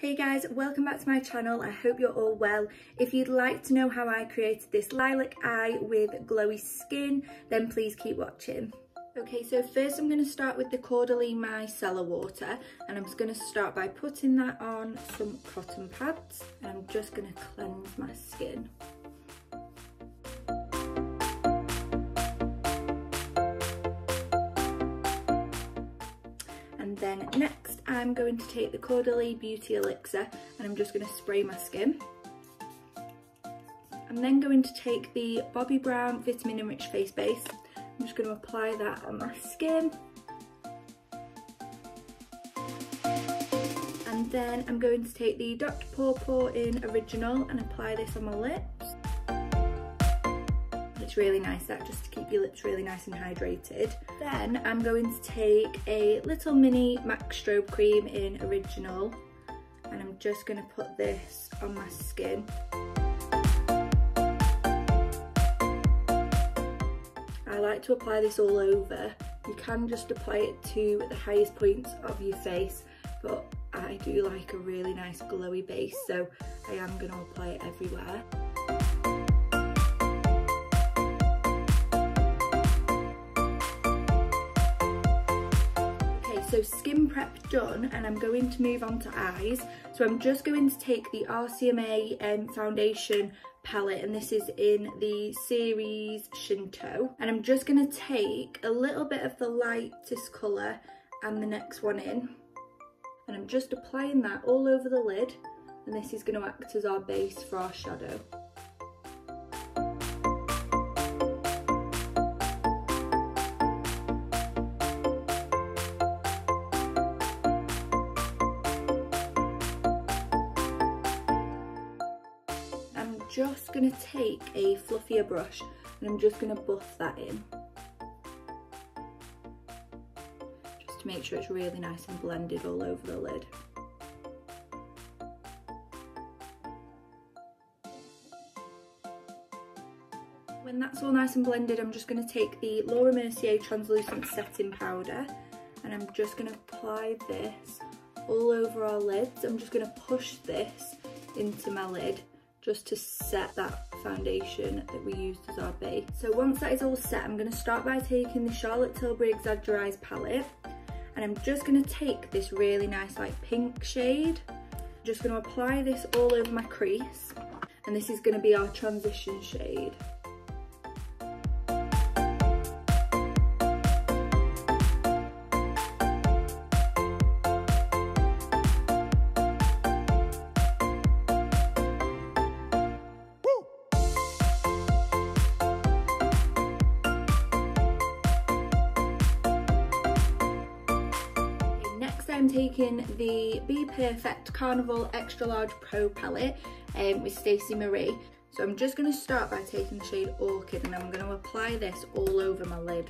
Hey guys, welcome back to my channel. I hope you're all well. If you'd like to know how I created this lilac eye with glowy skin, then please keep watching. Okay, so first I'm going to start with the Caudalie Micellar Water and I'm just going to start by putting that on some cotton pads and I'm just going to cleanse my skin. And then next I'm going to take the Caudalie Beauty Elixir and I'm just going to spray my skin. I'm then going to take the Bobbi Brown Vitamin Enriched Face Base I'm just going to apply that on my skin. And then I'm going to take the Dr. Pawpaw in Original and apply this on my lips. Really nice that just to keep your lips really nice and hydrated. Then I'm going to take a little mini MAC strobe cream in Original and I'm just going to put this on my skin. I like to apply this all over. You can just apply it to the highest points of your face, but I do like a really nice glowy base, so I am going to apply it everywhere. So skin prep done and I'm going to move on to eyes. So I'm just going to take the RCMA um, foundation palette and this is in the series Shinto and I'm just going to take a little bit of the lightest colour and the next one in and I'm just applying that all over the lid and this is going to act as our base for our shadow. Just going to take a fluffier brush and I'm just going to buff that in. Just to make sure it's really nice and blended all over the lid. When that's all nice and blended, I'm just going to take the Laura Mercier Translucent Setting Powder and I'm just going to apply this all over our lids. I'm just going to push this into my lid just to set that foundation that we used as our base. So once that is all set, I'm to start by taking the Charlotte Tilbury Exaggereyes palette and I'm just to take this really nice like pink shade. I'm just to apply this all over my crease and this is to be our transition shade. Taking the BPerfect Carnival Extra Large Pro Palette um, with Stacey Marie. So I'm just going to start by taking the shade Orchid and I'm going to apply this all over my lid.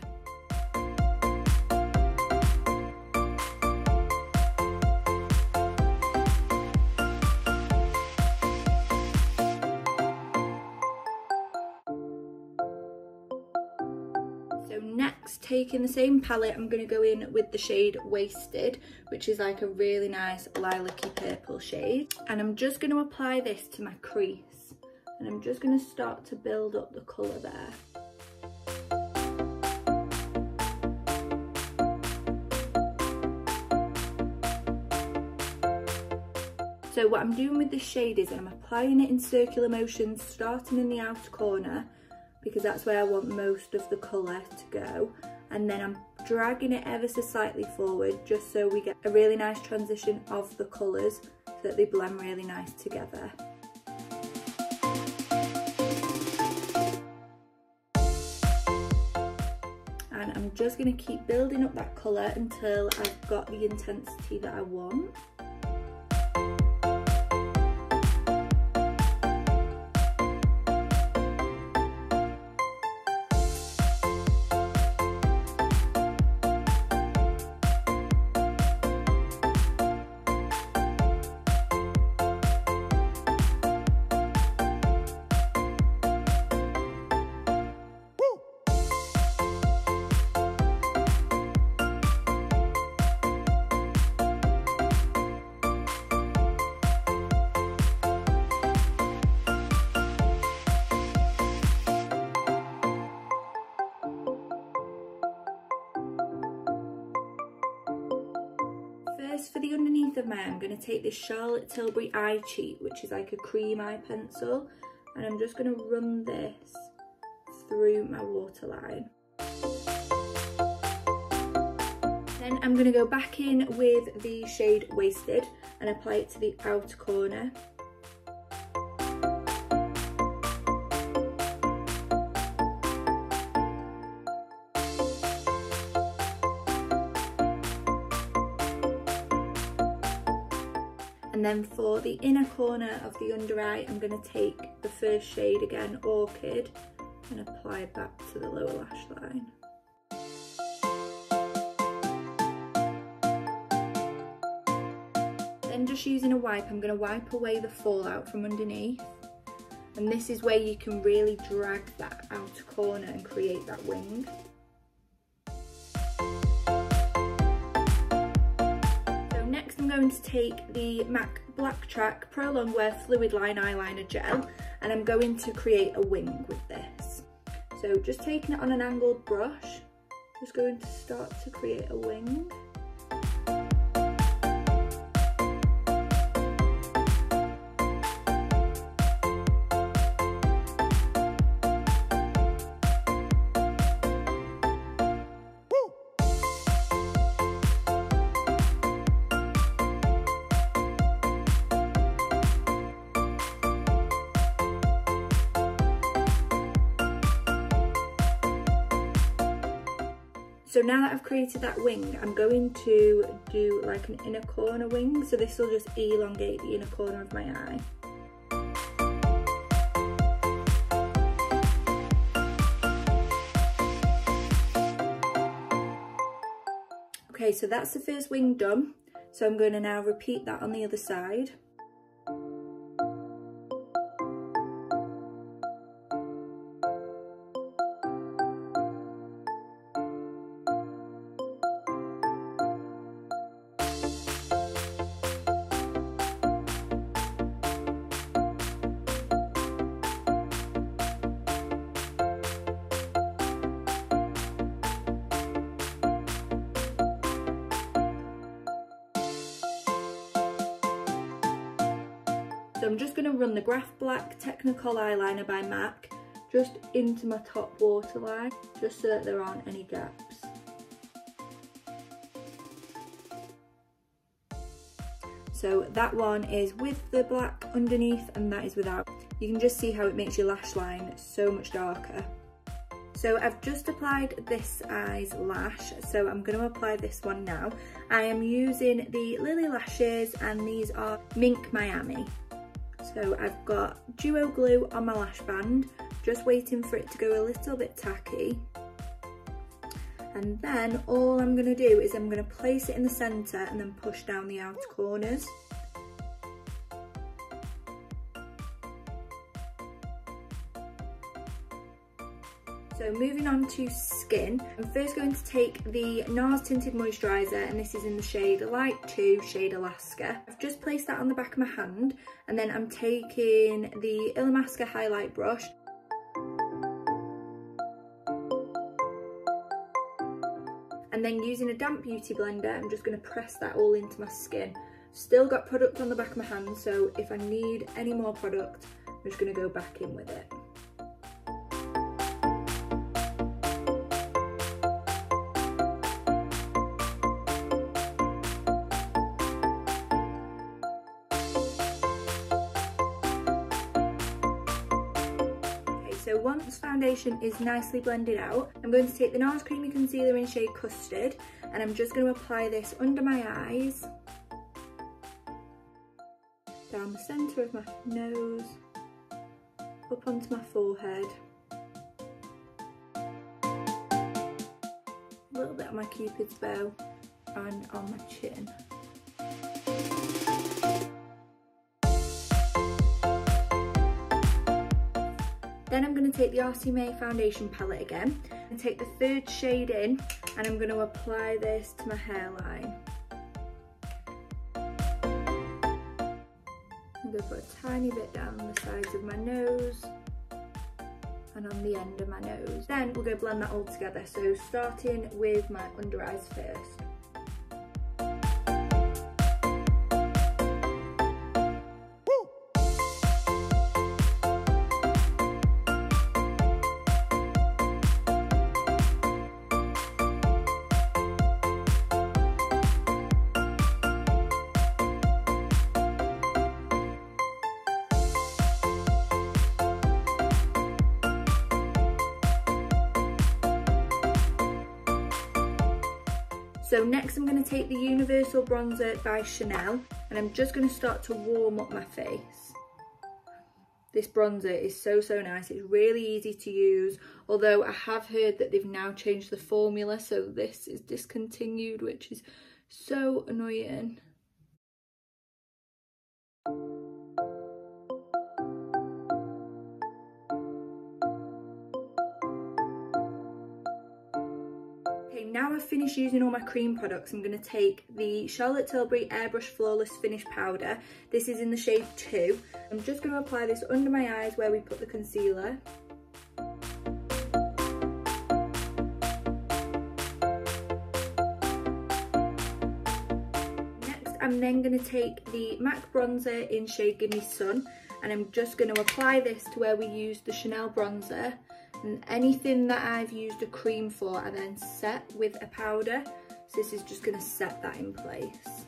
Taking the same palette, I'm going to go in with the shade Wasted, which is like a really nice lilac-y purple shade. And I'm just going to apply this to my crease. And I'm just going to start to build up the colour there. So what I'm doing with this shade is I'm applying it in circular motions, starting in the outer corner because that's where I want most of the colour to go. And then I'm dragging it ever so slightly forward just so we get a really nice transition of the colours so that they blend really nice together. And I'm just going to keep building up that colour until I've got the intensity that I want. For the underneath of my I'm going to take this Charlotte Tilbury Eye Cheat, which is like a cream eye pencil, and I'm just going to run this through my waterline. Then I'm going to go back in with the shade Wasted and apply it to the outer corner. And then for the inner corner of the under eye, I'm going to take the first shade again, Orchid, and apply that to the lower lash line. Then just using a wipe, I'm going to wipe away the fallout from underneath. And this is where you can really drag that outer corner and create that wing. Going to take the MAC Black Track Pro Longwear Fluid Line Eyeliner Gel and I'm going to create a wing with this. So just taking it on an angled brush, just going to start to create a wing. So now that I've created that wing, I'm going to do like an inner corner wing. So this will just elongate the inner corner of my eye. Okay, so that's the first wing done. So I'm going to now repeat that on the other side. So I'm just going to run the Graph Black Technakohl Eyeliner by MAC just into my top waterline, just so that there aren't any gaps. So that one is with the black underneath and that is without. You can just see how it makes your lash line so much darker. So I've just applied this eye's lash, so I'm going to apply this one now. I am using the Lilly Lashes and these are Mink Miami. So I've got duo glue on my lash band, just waiting for it to go a little bit tacky. And then all I'm gonna do is I'm gonna place it in the center and then push down the outer corners. So moving on to skin, I'm first going to take the NARS Tinted Moisturiser and this is in the shade Light 2, shade Alaska. I've just placed that on the back of my hand and then I'm taking the Illamasqua highlight brush and then using a damp beauty blender I'm just going to press that all into my skin. Still got product on the back of my hand so if I need any more product I'm just going to go back in with it. So once foundation is nicely blended out, I'm going to take the NARS Creamy Concealer in shade Custard and I'm just going to apply this under my eyes, down the centre of my nose, up onto my forehead, a little bit on my cupid's bow and on my chin. Then I'm going to take the RC foundation palette again and take the third shade in and I'm going to apply this to my hairline. I'm to put a tiny bit down the sides of my nose and on the end of my nose. Then we're to blend that all together. So starting with my under eyes first. So next I'm going to take the Universal Bronzer by Chanel and I'm just going to start to warm up my face. This bronzer is so, so nice. It's really easy to use, although I have heard that they've now changed the formula, so this is discontinued, which is so annoying. Now I've finished using all my cream products, I'm going to take the Charlotte Tilbury Airbrush Flawless Finish Powder. This is in the shade 2. I'm just going to apply this under my eyes where we put the concealer. Next, I'm then going to take the MAC bronzer in shade Gimme Sun and I'm just going to apply this to where we used the Chanel bronzer and anything that I've used a cream for I then set with a powder so this is just going to set that in place.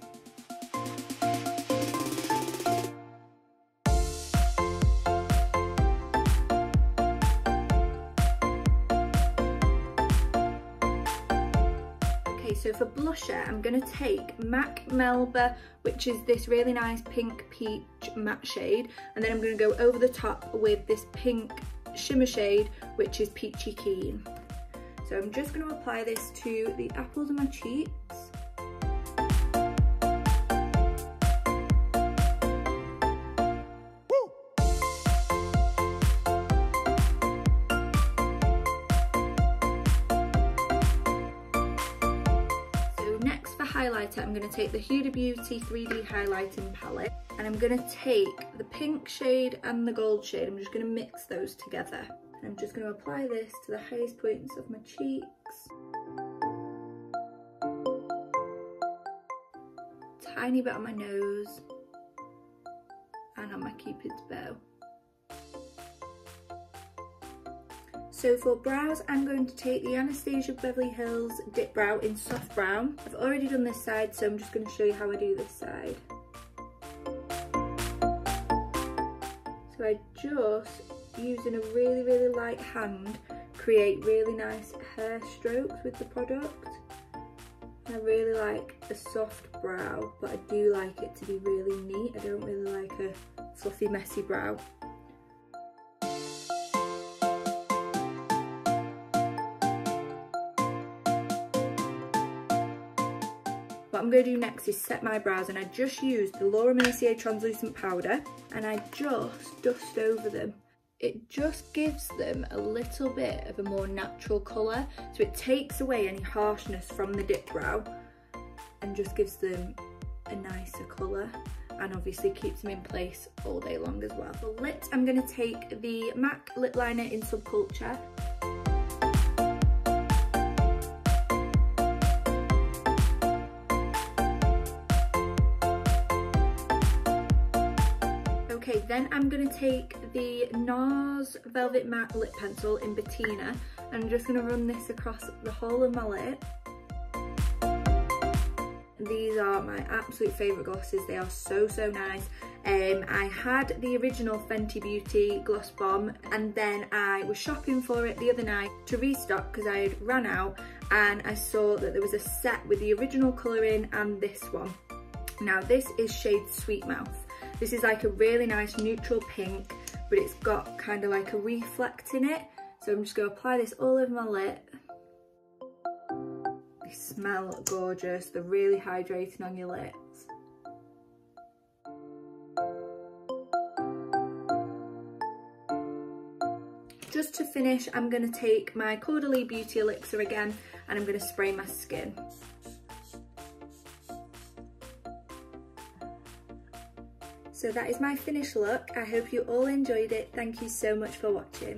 Okay, so for blusher, I'm going to take MAC Melba, which is this really nice pink peach matte shade, and then I'm going to go over the top with this pink shimmer shade, which is Peachy Keen. So I'm just going to apply this to the apples of my cheeks. So next for highlighter, I'm going to take the Huda Beauty 3D highlighting palette and I'm to take the pink shade and the gold shade. I'm just to mix those together. And I'm just to apply this to the highest points of my cheeks. Tiny bit on my nose and on my cupid's bow. So for brows, I'm going to take the Anastasia Beverly Hills Dip Brow in Soft Brown. I've already done this side, so I'm just going to show you how I do this side. I just, using a really, really light hand, create really nice hair strokes with the product. I really like a soft brow, but I do like it to be really neat. I don't really like a fluffy, messy brow. What I'm going to do next is set my brows and I just used the Laura Mercier translucent powder and I just dust over them. It just gives them a little bit of a more natural colour so it takes away any harshness from the dip brow and just gives them a nicer colour and obviously keeps them in place all day long as well. For lips, I'm going to take the MAC lip liner in Subculture Okay, then I'm to take the NARS Velvet Matte Lip Pencil in Bettina and I'm just to run this across the whole of my lip. These are my absolute favourite glosses, they are so, so nice. Um, I had the original Fenty Beauty Gloss Bomb and then I was shopping for it the other night to restock because I had run out and I saw that there was a set with the original colouring and this one. Now this is shade Sweet Mouth this is like a really nice neutral pink, but it's got kind of like a reflect in it. So I'm just gonna apply this all over my lip. They smell gorgeous. They're really hydrating on your lips. Just to finish, I'm gonna take my Caudalie Beauty Elixir again and I'm gonna spray my skin. So that is my finished look. I hope you all enjoyed it. Thank you so much for watching.